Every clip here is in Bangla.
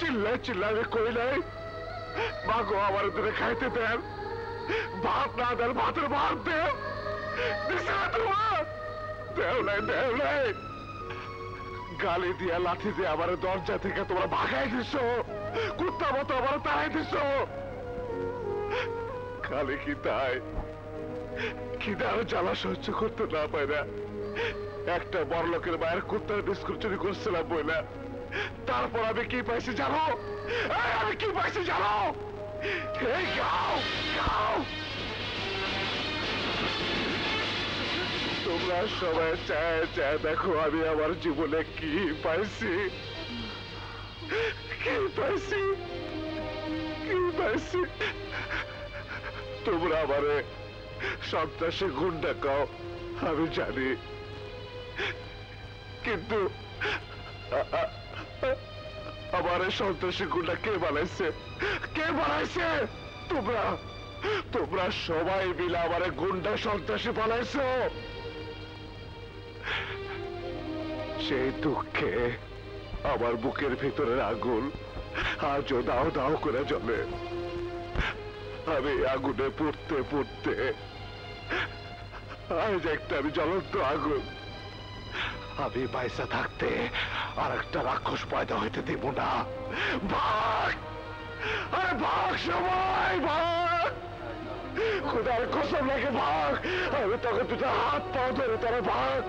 চিল্লাই চিল্লাই কই নাই মা গো আমার দূরে খাইতে দেন। ভাত না দেন, ভাতের ভাত দেন। দেও নাই দেও নাই। গালি দিয়া, লাঠি দিয়ে আমার দরজা থেকে তোমরা ভাগাই দিছো। কুত্তা মতো আমার তাড়াই দিছো। খালি কি তাই খিদার জ্বালা সহ্য করতে না পাই না। একটা বড় লোকের মায়ের কুত্তার বিস্কুট চুরি করছিলাম বইলা। তারপর আমি কি পাইছি জানো? আমি কি পাইছি জানো? তোমরা সবাই চায় চায় দেখো আমি আমার জীবনে কি পাইছি। কি পাইছি? কি পাইছি? তোমরা আমারে সন্ত্রাসী গুন্ডা কাও, আমি জানি। কিন্তু আমার সন্ত্রাসী গুন্ডা কে বানাইছে? কে বানাইছে? তোমরা তোমরা সবাই মিলে আমার গুন্ডা সন্ত্রাসী বানাইছো। সেই দুঃখে আমার বুকের ভিতরের আগুন আজও দাও দাও করে জ্বলে। আমি আগুনে পড়তে পড়তে আজ একটা আমি জ্বলন্ত আগুন। আমি পয়সা থাকতে আর একটা রাক্ষস পয়দা হইতে দেব না। ভাগ! আরে ভাগ সবাই, ভাগ! খুদার কসম লাগে ভাগ! আমি তখন দুটো হাত পাও ধরে, তারা ভাগ!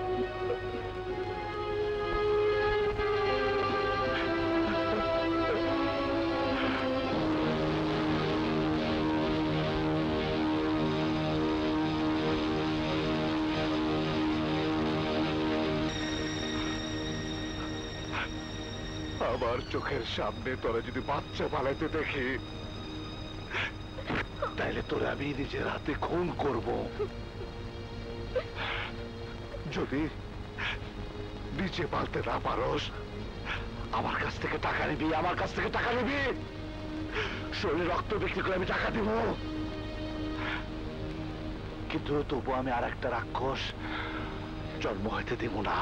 আমার চোখের সামনে তোরা যদি বাচ্চা পালাইতে দেখি, তাইলে তোরা আমি নিজের হাতে খুন করব। যদি নিচে পালতে না পারস, আমার কাছ থেকে টাকা নিবি, আমার কাছ থেকে টাকা নিবি। শরীরে রক্ত বিক্রি করে আমি টাকা দিব। কিন্তু তবু আমি আর একটা রাক্ষস জন্ম হইতে দেব না।